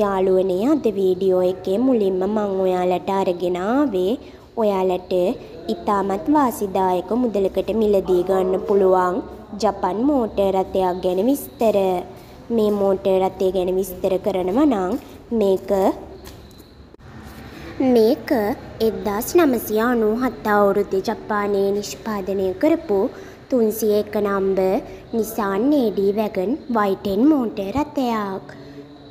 යාළුවනේ අද වීඩියෝ එකේ මුලින්ම මං ඔයාලට අරගෙන ආවේ ඔයාලට ඉතාමත් වාසිදායක මුදලකට මිලදී ගන්න පුළුවන් ජපන් මෝටර් රථයක් ගැන විස්තර. මේ මෝටර් රථය ගැන විස්තර කරනවා නම් මේක මේක 1997 අවුරුද්දේ ජපානයේ නිෂ්පාදනය කරපු 301 number Nissan AD wagon Y10 motor රථයක්.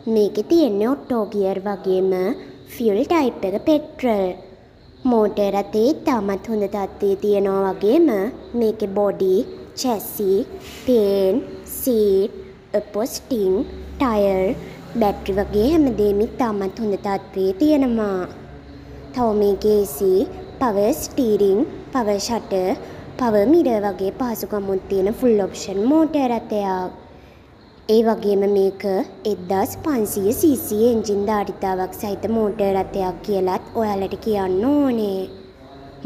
මේකේ තියෙන්නේ ඔටෝ ගියර් වගේම ෆියුල් ටයිප් එක පෙට්‍රල්. මෝටර් රථේ ඉතාමත් හොඳ තත්ත්වයේ තියෙනවා වගේම මේකේ body, chassis, paint, seat, upholstering, tyre, battery වගේ හැමදේම ඉතාමත් හොඳ තත්ත්වයේ තියෙනවා. තව මේකේ AC, power steering, power shutter, power mirror වගේ පහසුකමුත් තියෙන ෆුල් ඔප්ෂන් මෝටර් රථයක්. ඒ වගේම මේක 1500 cc එන්ජින් ධාරිතාවක් සහිත මෝටර් රථයක් කියලත් ඔයාලට කියන්න ඕනේ.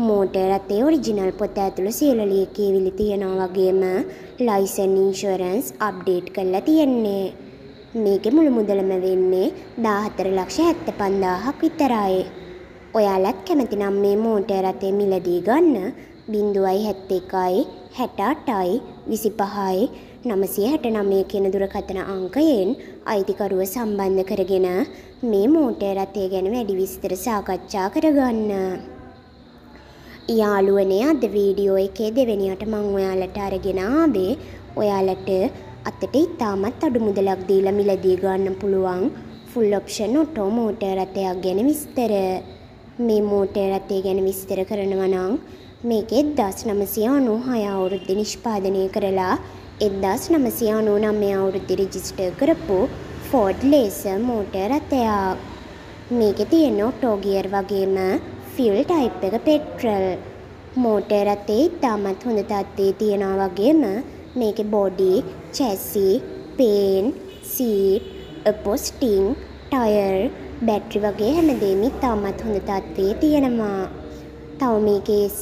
මෝටර් රථයේ ඔරිජිනල් පොත ඇතුළු සියලු ලියකියවිලි තියෙනවා වගේම ලයිසන් ඉන්ෂුරන්ස් අප්ඩේට් කරලා තියෙන්නේ. මේකේ මුළු මුදලම වෙන්නේ 14 ලක්ෂ 75000ක් විතරයි. ඔයාලත් කැමති නම් මේ මෝටර් රථය මිලදී ගන්න 071යි 68යි 25යි 969 කියන දුරකථන අංකයෙන් අයිතිකරුව සම්බන්ධ කරගෙන මේ මෝටර් රථය ගැන වැඩි විස්තර සාකච්ඡා කරගන්න. යාළුවනේ අද වීඩියෝ එකේ දෙවෙනියට මං ඔයාලට අරගෙන ආවේ ඔයාලට අතට ඉතාමත් අඩු මුදලක් දීලා මිලදී ගන්න පුළුවන් ෆුල් ඔප්ෂන් ඔටෝ මෝටර් රථයක් ගැන විස්තර. මේ මෝටර් රථය ගැන විස්තර කරනවා නම් මේක 1996 අවුරුද්දේ නිෂ්පාදනය කරලා 1999 අවුරුද්දේ රෙජිස්ටර් කරපු ෆෝඩ් ලේසර් මෝටර් රථයක්. මේකේ තියෙන ඔටෝ ගියර් වගේම ෆියුල් ටයිප් එක පෙට්‍රල්. මෝටර් රථේ ඉතාමත් හොඳ තත්ත්වයේ තියෙනවා වගේම මේකේ body, chassis, paint, seat, upholstering, tyre, battery වගේ හැමදේම ඉතාමත් හොඳ තත්ත්වයේ තියෙනවා. තව මේකේ AC,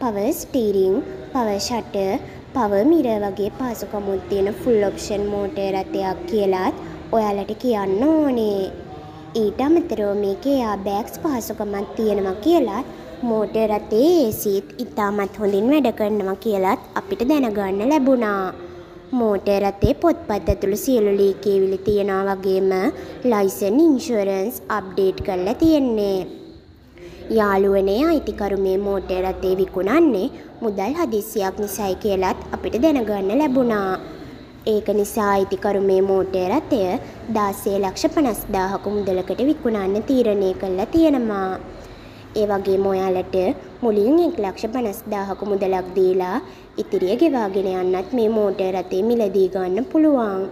power steering, power shutter, power mirror වගේ පහසුකමුත් තියෙන ෆුල් ඔප්ෂන් මෝටර් රථයක් කියලත් ඔයාලට කියන්න ඕනේ. ඊට අමතරව මේකේ එයා බෑග්ස් පහසුකමක් තියෙනවා කියලත් මෝටර් රථයේ ACත් ඉතාමත් හොඳින් වැඩ කරනවා කියලත් අපිට දැනගන්න ලැබුණා. මෝටර් රථයේ පොත්පත් ඇතුළු සියලු ලියකියවිලි තියෙනවා වගේම ලයිසන් ඉන්ෂුරන්ස් අප්ඩේට් කරලා තියෙන්නේ. යාළුවනේ අයිතිකරු මේ මෝටර් රථේ විකුණන්නේ මුදල් හදිස්සියක් නිසායි කියලත් අපිට දැනගන්න ලැබුණා. ඒක නිසා අයිතිකරු මේ මෝටර් රථය 16 ලක්ෂ 50000ක මුදලකට විකුණන්න තීරණය කළා තියෙනවා. ඒ වගේම ඔයාලට මුලින් 1 ලක්ෂ 50000ක මුදලක් දීලා ඉතිරිය ගෙවාගෙන යන්නත් මේ මෝටර් රථය මිලදී ගන්න පුළුවන්.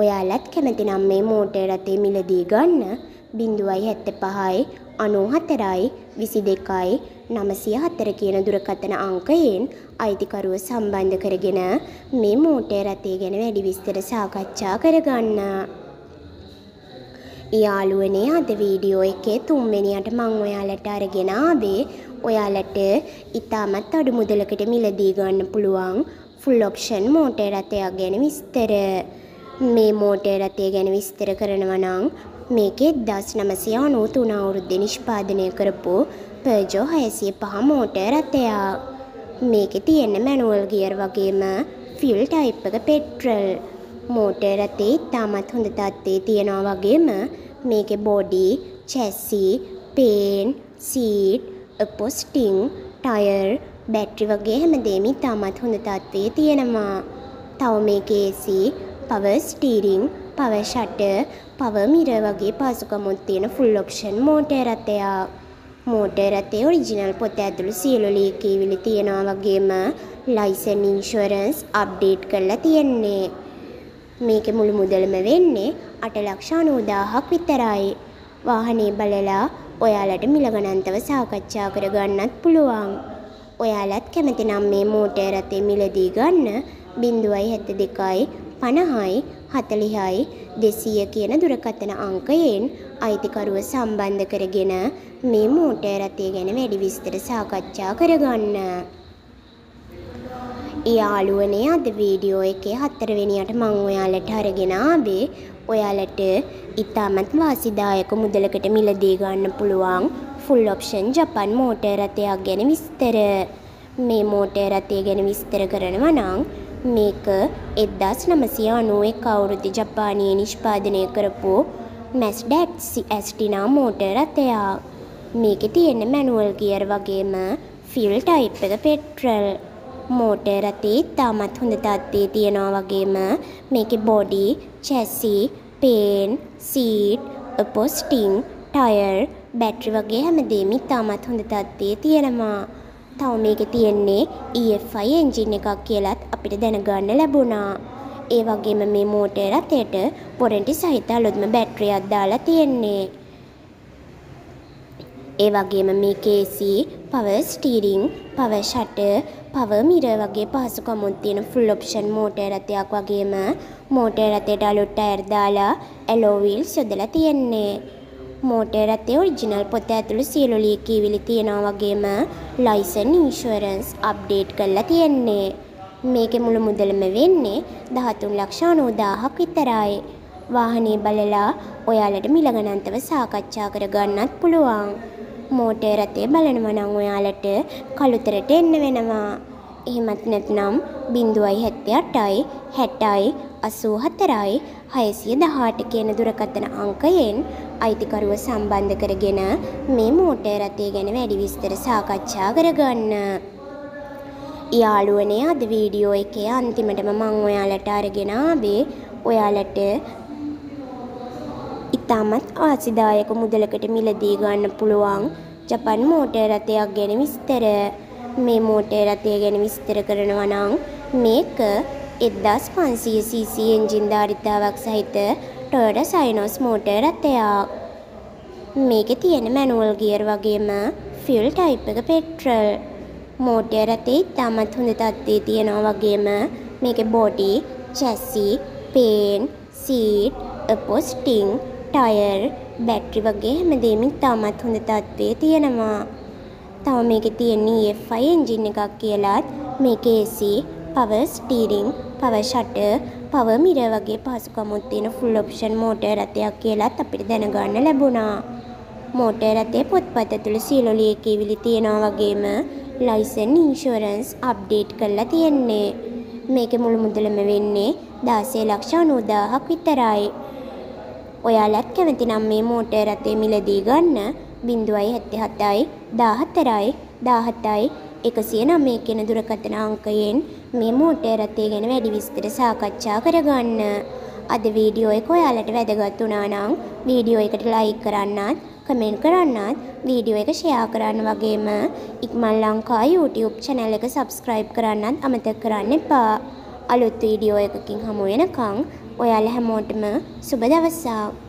ඔයාලත් කැමති නම් මේ මෝටර් රථය මිලදී ගන්න 075යි 94යි 22යි 904 කියන දුරකථන අංකයෙන් අයිතිකරුව සම්බන්ධ කරගෙන මේ මෝටර් රථය ගැන වැඩි විස්තර සාකච්ඡා කරගන්න. යාළුවනේ අද වීඩියෝ එකේ තුන්වෙනියට මං ඔයාලට අරගෙන ආවේ ඔයාලට ඉතාමත් අඩු මුදලකට මිලදී ගන්න පුළුවන් ෆුල් ඔප්ෂන් මෝටර් රථයක් ගැන විස්තර. මේ මෝටර් රථය ගැන විස්තර කරනවා නම් මේකේ 1993 අවුරුද්දේ නිෂ්පාදනය කරපු පර්ජෝ 605 මෝටර් රථයක්. මේකේ තියෙන මැනුවල් ගියර් වගේම ෆියුල් ටයිප් එක පෙට්‍රල්. මෝටර් රථේ ඉතාමත් හොඳ තත්ත්වයේ තියෙනවා වගේම මේකේ body, chassis, paint, seat, upholstering, tyre, battery වගේ හැමදේම ඉතාමත් හොඳ තත්ත්වයේ තියෙනවා. තව මේකේ AC, power steering, power shutter, power mirror වගේ පහසුකමුත් තියෙන ෆුල් ඔප්ෂන් මෝටර් රථයක්. මෝටර් රථයේ ඔරිජිනල් පොත ඇතුළු සියලු ලියකියවිලි තියෙනවා වගේම ලයිසන් ඉන්ෂුරන්ස් අප්ඩේට් කරලා තියෙන්නේ. මේකේ මුළු මුදලම වෙන්නේ 8,90,000ක් විතරයි. වාහනේ බලලා ඔයාලට මිල ගණන්තව සාකච්ඡා කරගන්නත් පුළුවන්. ඔයාලත් කැමති නම් මේ මෝටර් රථය මිලදී ගන්න 072යි 50යි 40යි 200 කියන දුරකථන අංකයෙන් අයිතිකරුව සම්බන්ධ කරගෙන මේ මෝටර් රථය ගැන වැඩි විස්තර සාකච්ඡා කරගන්න. යාළුවනේ අද වීඩියෝ එකේ හතරවෙනියට මං ඔයාලට අරගෙන ආවේ ඔයාලට ඉතාමත් වාසිදායක මුදලකට මිලදී ගන්න පුළුවන් ෆුල් ඔප්ෂන් ජපන් මෝටර් රථයක් ගැන විස්තර. මේ මෝටර් රථය ගැන විස්තර කරනවා නම් මේක එක්දාස් නමසිය අනූ එක් අවුරුද්දේ ජපානයේ නිෂ්පාදනය කරපු මැස්ඩා ඇස්ටි නම් මෝටර් රථයක්. මේකේ තියෙන්නේ මැනුවල් ගියර් වගේම ෆියුල් ටයිප් එක පෙට්‍රල්. මෝටර් රථේ ඉතාමත් හොඳ තත්ත්වයේ තියෙනවා වගේම මේකේ body, chassis, paint, seat, upholstering, tyre, battery වගේ හැමදේම ඉතාමත් හොඳ තත්ත්වයේ තියෙනවා. තව මේකේ තියෙන්නේ EFI එන්ජින් එකක් කියලත් අපිට දැනගන්න ලැබුණා. ඒ වගේම මේ මෝටර් රථයට වොරන්ටි සහිත අලුත්ම බැටරියක් දාලා තියෙන්නේ. ඒ වගේම මේකේ AC, power steering, power shutter, power mirror වගේ පහසුකමුත් තියෙන ෆුල් ඔප්ෂන් මෝටර් රථයක් වගේම මෝටර් රථයට අලුත් ටයර් දාලා ඇලෝ වීල්ස් යොදලා තියෙන්නේ. මෝටර් රථයේ ඔරිජිනල් පොත ඇතුළු සියලු ලියකියවිලි තියෙනවා වගේම ලයිසන් ඉන්ෂුරන්ස් අප්ඩේට් කරලා තියෙන්නේ. මේකේ මුළු මුදලම වෙන්නේ 13 ලක්ෂ 90000ක් විතරයි. වාහනේ බලලා ඔයාලට මිල ගණන්තව සාකච්ඡා කරගන්නත් පුළුවන්. මෝටර් රථය බලනවා නම් ඔයාලට කළුතරට එන්න වෙනවා. එහෙමත් නැත්නම් 0.78යි 60යි 84යි 618 කියන දුරකථන අංකයෙන් අයිතිකරුව සම්බන්ධ කරගෙන මේ මෝටර් රථය ගැන වැඩි විස්තර සාකච්ඡා කරගන්න. යාළුවනේ අද වීඩියෝ එකේ අන්තිමටම මම ඔයාලට අරගෙන ආවේ ඔයාලට ඉතාමත් වාසිදායක මුදලකට මිලදී ගන්න පුළුවන් ජපන් මෝටර් රථයක් ගැන විස්තර. මේ මෝටර් රථය ගැන විස්තර කරනවා නම් මේක 1500 cc එන්ජින් ධාරිතාවක් සහිත ටොයෝටා සයිනෝස් මෝටර් රථයක්. මේකේ තියෙන මැනුවල් ගියර් වගේම ෆියුල් ටයිප් එක පෙට්‍රල්. මෝටර් රථේ ඉතාමත් හොඳ තත්ත්වයේ තියෙනවා වගේම මේකේ body, chassis, paint, seat, upholstering, tyre, battery වගේ හැමදේම ඉතාමත් හොඳ තත්ත්වයේ තියෙනවා. තව මේකේ තියෙන්නේ EFI එන්ජින් එකක් කියලත් මේකේ AC, power steering, power shutter, power mirror වගේ පහසුකමුත් තියෙන ෆුල් ඔප්ෂන් මෝටර් රථයක් කියලත් අපිට දැනගන්න ලැබුණා. මෝටර් රථයේ පොත්පත් ඇතුළේ සියලු ලියකියවිලි තියෙනවා වගේම ලයිසන් ඉන්ෂුරන්ස් අප්ඩේට් කරලා තියෙන්නේ. මේකේ මුළු මුදලම වෙන්නේ 16 ලක්ෂ 90000ක් විතරයි. ඔයාලත් කැමති නම් මේ මෝටර් රථය මිලදී ගන්න 0.77යි 14යි 17යි 109 කියන දුරකථන අංකයෙන් මේ මෝටර් රථය ගැන වැඩි විස්තර සාකච්ඡා කරගන්න. අද වීඩියෝ එක ඔයාලට වැදගත් වුණා නම් වීඩියෝ එකට ලයික් කරන්නත්, කමෙන්ට් කරන්නත්, වීඩියෝ එක ෂෙයා කරන්න වගේම ඉක්මන් ලංකා YouTube channel එක subscribe කරන්නත් අමතක කරන්න එපා. අලුත් වීඩියෝ එකකින් හමු වෙනකන් ඔයාලා හැමෝටම සුබ දවසක්